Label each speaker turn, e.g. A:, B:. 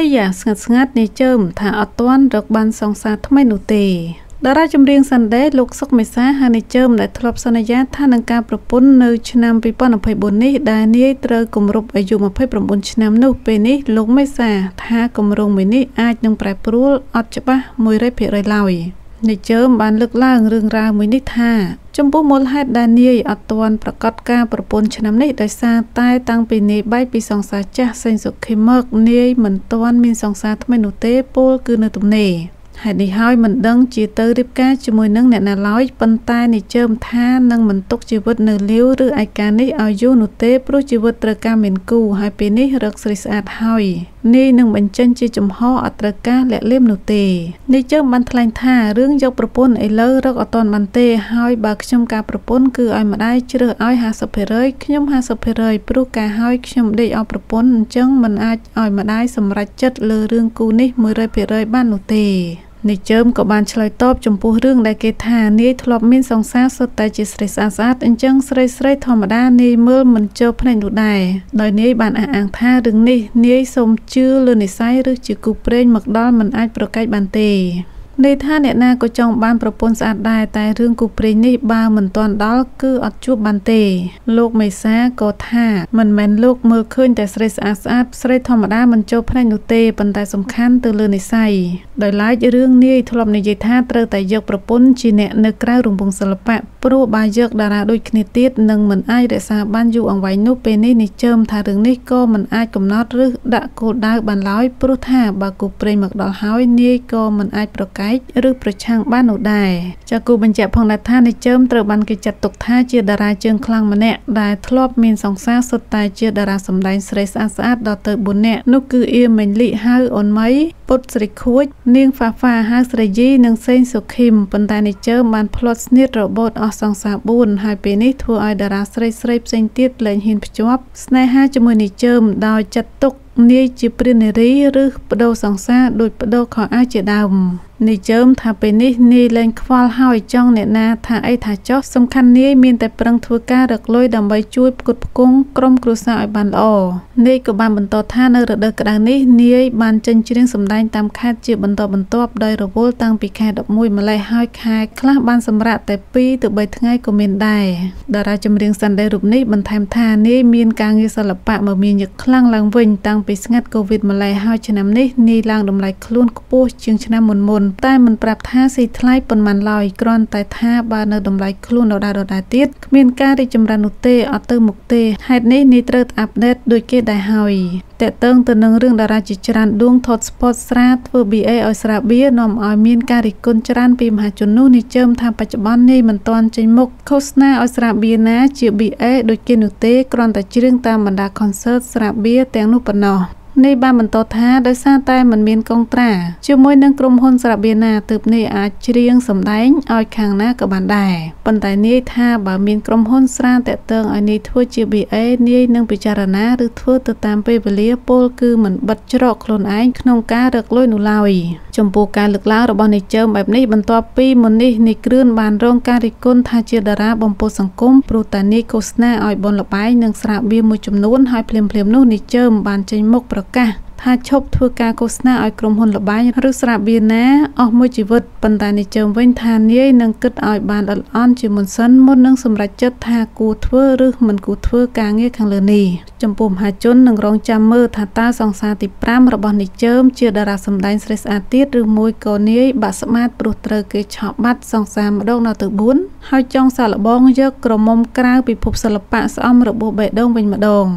A: អីយ៉ាស្ងាត់ស្ងាត់នេះជើមថាអត់ទាន់រកបានសង្សារថ្មីនោះទេតារាចម្រៀងសាន់ដេលោកសុកមេសាហានិជើមដែលធ្លាប់សន្យាថានឹងការប្រពន្ធនៅឆ្នាំ2024នេះដែលនាយត្រូវគម្រប់អាយុ29ឆ្នាំនោះពេលនេះលោកមេសាថាគម្រោងមួយនេះអាចនឹងប្រែប្រួលអត់ច្បាស់100%ឡើយនិជើមបានលើកឡើងរឿងរ៉ាវមួយនេះថា ចំពោះមូលហេតុដែលនាយអត់ទាន់ប្រកាសការប្រពន្ធឆ្នាំនេះដោយសារតែតាំងពីនាយបែកពីសង្សារចាស់សេងសុខេមកនាយមិនទាន់មានសង្សារថ្មីនោះទេពលគឺនៅទំនេរហេតុនេះហើយមិនដឹងជាទៅរៀបការជាមួយនឹងអ្នកណាឡើយប៉ុន្តែនិជើមថានឹងមិនទុកជីវិតនៅលាវឬឯកានេះឲ្យយូរនោះទេព្រោះជីវិតត្រូវការមានគូហើយពេលនេះរកស្រីស្អាតហើយនេះនឹងបញ្ចេញជាចំហអត់ត្រូវការលាក់លៀមនោះទេនិជើមបានថ្លែងថារឿងយកប្រពន្ធឥឡូវរកអត់ទាន់បានទេ ហើយបើខ្ញុំការប្រពន្ធគឺឲ្យម្ដាយជ្រើសឲ្យ50%ខ្ញុំ50%ព្រោះការឲ្យខ្ញុំដេកអោប្រពន្ធអញ្ចឹងមិនអាចឲ្យម្ដាយសម្រេចចិត្តលើរឿងគូនេះ100%បាននោះទេ នាយជើមក៏បានឆ្លើយតបចំពោះរឿងដែលគេថានាយធ្លាប់មានសង្សារសុទ្ធតែជាស្រីស្អាតស្អាតអញ្ចឹងស្រីស្រីធម្មតានាយមើលមិនចូលភ្នែកនោះដែរដោយនាយបានអះអាងថារឿងនេះនាយសូមជឿលើនិស័យឬជាគូព្រេងមកដល់មិនអាចប្រកែកបានទេ ន័យថាអ្នកណាក៏ចង់បានប្រពន្ធស្អាតដែរតែរឿងគូព្រេងនេះបើមិនទាន់ដល់គឺអត់ជួបបានទេ លោកមេសាក៏ថាមិនមែនលោកមើលឃើញតែស្រីស្អាតស្អាតស្រីធម្មតាមិនចូលភ្នែកនោះទេប៉ុន្តែសំខាន់ទៅលើនិស័យដោយឡែករឿងនាយធ្លាប់និយាយថាត្រូវតែយកប្រពន្ធជាអ្នកនៅក្រៅរង្វង់សិល្បៈព្រោះបើយកតារាដូចគ្នាទៀតនឹងមិនអាចរក្សាបានយូរអង្វែងនោះពេលនេះនេះជើមថារឿងនេះក៏មិនអាចកំណត់ឬដាក់គោលដៅបានឡើយព្រោះថាបើគូព្រេងមកដល់ហើយនាយក៏មិនអាចប្រកែកែកឬប្រឆាំងបាននោះដែរចាគូបញ្ជាក់ផងដែរថានិជើមត្រូវបានគេចាត់ទុកថាជាតារាជើងខ្លាំងម្នាក់ដែលធ្លាប់មានសង្សារសុទ្ធតែជាតារាសម្ដែងស្រីស្អាតស្អាតដល់ទៅ4នាក់នោះគឺអៀមេងលីហៅអូនម៉ៃ ពុតស្រីខួច នាងហ្វាហ្វាហៅស្រីយីនិងសេងសុខីមប៉ុន្តែនិជើមបានផ្លត់ស្នៀតរបូតអស់សង្សារ4ហើយពេលនេះធ្វើឲ្យតារាស្រីស្រីផ្សេងទៀតលែងហ៊ានភ្ជាប់ស្នេហាជាមួយនិជើមដោយចាត់ទុក នាយជាព្រះនារីឬបដូរសង្សារដោយបដូរខោអាវជាដើមនាយជើមថាពេលនេះនាយលែងខ្វល់ហើយចង់អ្នកណាថាអីថាចោះសំខាន់នាយមានតែប្រឹងធ្វើការរកលុយដើម្បីជួយផ្គត់ផ្គង់ក្រុមគ្រួសារឲ្យបានល្អនាយក៏បានបន្តថានៅរដូវក្តៅនេះនាយបានចេញច្រៀងសម្ដែងតាមខេត្តជាបន្តបន្ទាប់ដោយរវល់តាំងពីខែ11ម្លេះហើយខែខ្លះបានសម្រាប់តែ2ទៅ3ថ្ងៃក៏មានដែរតារាចម្រៀងសាន់ដេរូបនេះបន្ថែមថានាយមានការងារសិល្បៈមកមានញឹកខ្លាំងឡើងវិញតាំងពីស្ងាត់កូវីដម្លេះហើយឆ្នាំនេះនាយឡើងតម្លៃខ្លួនខ្ពស់ជាងឆ្នាំមុនមុនតែមិនប្រាប់ថាស៊ីថ្លៃប៉ុន្មានឡើយគ្រាន់តែថាបើនៅតម្លៃខ្លួនដដែលដដែលទៀតគ្មានការរីកចម្រើននោះទេអត់ទៅមុខទេហេតុនេះនេះត្រូវអាប់ដេតដូចគេដែរហើយ តកតឹងទៅនឹងរឿងតារាជាច្រើនដួងថតស្ពតស្រាធ្វើ BA ឲ្យស្រាបៀនាំឲ្យមានការរិះគន់ច្រើនពីមហាជននោះនេះជើមថាបច្ចុប្បន្ននេះមិនទាន់ចេញមុខឃោសនាឲ្យស្រាបៀណាជា BA ដូចគេនោះទេគ្រាន់តែច្រៀងតាមបណ្ដា concert ស្រាបៀទាំងនោះប៉ុណ្ណោះ នេះបានបន្តថាដោយសារតែมันមានកងត្រាជាមួយនឹងក្រុមហ៊ុនស្រាបៀណាទើបនេះអាចច្រៀងសម្ដែងឲ្យខាងណាក៏បានដែរប៉ុន្តែនាយថាបើមានក្រុមហ៊ុនស្រាតាក់ទងឲ្យនាយធ្វើជា BA នាយនឹងពិចារណាឬធ្វើទៅតាមពេលវេលាពលគឺមិនបិទច្រកខ្លួនឯងក្នុងការរកលុយនោះឡើយចំពោះការលើកឡើងរបស់នាយជើមបែបនេះបន្ទាប់ពីមុននេះនាយគ្រឿនបានរងការរិះគន់ថាជាតារាបំពោសង្គមព្រោះតែនាយឃោសនាឲ្យបនលបែងនិងស្រាបៀមួយចំនួនហើយភ្លាមៗនោះនាយជើមបានចេញមុខប្រកាសថាឈប់ធ្វើការឃោសនាឲ្យក្រុមហ៊ុនលបែងឬស្រាបៀរណាអស់មួយជីវិតប៉ុន្តែនាយជើមវិញថានាយនឹងគិតឲ្យបានល្អិតអន់ជាមុនសិនមុននឹងសម្រេចចិត្តថាគួរធ្វើឬមិនគួរធ្វើការងារខាងលើនេះចំពោះមហាជននឹងរងចាំមើលថាតើសង្សារទី5របស់នាយជើមជាតារាសម្ដែងស្រីស្អាតទៀតឬមួយក៏នាយបាក់ស្មាតព្រោះត្រូវគេឆក់បាត់សង្សារម្ដងដល់ទៅ4ហើយចង់សាកល្បងយកក្រមុំក្រៅពិភពសិល្បៈស្អំរបួសបេះដូងវិញម្ដង